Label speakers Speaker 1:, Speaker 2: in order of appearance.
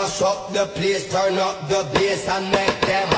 Speaker 1: mash up the place, turn up the bass and make them.